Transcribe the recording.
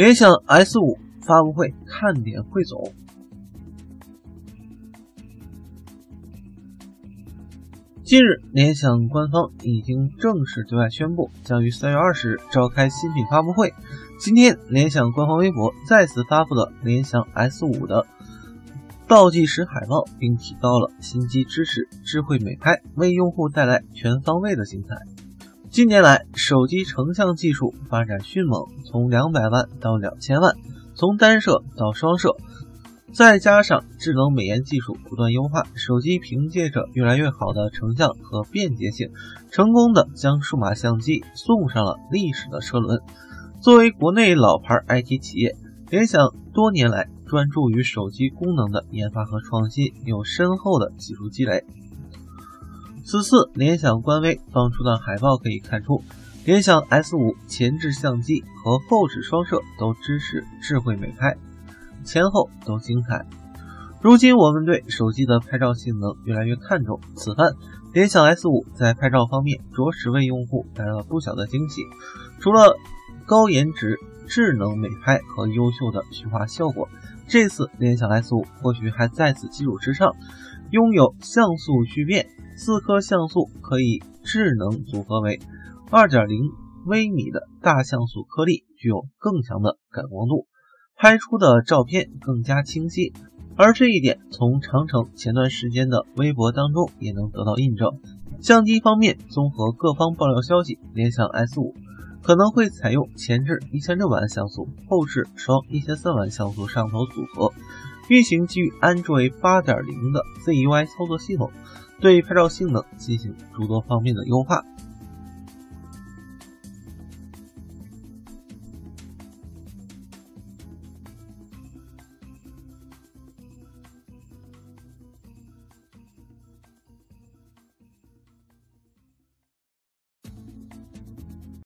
联想 S 五发布会看点汇总。近日，联想官方已经正式对外宣布，将于三月二十日召开新品发布会。今天，联想官方微博再次发布了联想 S 五的倒计时海报，并提到了新机支持智慧美拍，为用户带来全方位的精彩。近年来，手机成像技术发展迅猛，从两百万到两千万，从单摄到双摄。再加上智能美颜技术不断优化，手机凭借着越来越好的成像和便捷性，成功的将数码相机送上了历史的车轮。作为国内老牌 IT 企业，联想多年来专注于手机功能的研发和创新，有深厚的技术积累。此次联想官微放出的海报可以看出，联想 S5 前置相机和后置双摄都支持智慧美拍。前后都精彩。如今我们对手机的拍照性能越来越看重，此番联想 S5 在拍照方面着实为用户带来了不小的惊喜。除了高颜值、智能美拍和优秀的虚化效果，这次联想 S5 或许还在此基础之上，拥有像素聚变，四颗像素可以智能组合为2.0微米的大像素颗粒，具有更强的感光度。拍出的照片更加清晰，而这一点从长城前段时间的微博当中也能得到印证。相机方面，综合各方爆料消息，联想 S5 可能会采用前置一千六百万像素、后置双一千三百万像素摄像头组合，运行基于安卓八点零的 ZUI 操作系统，对拍照性能进行诸多方面的优化。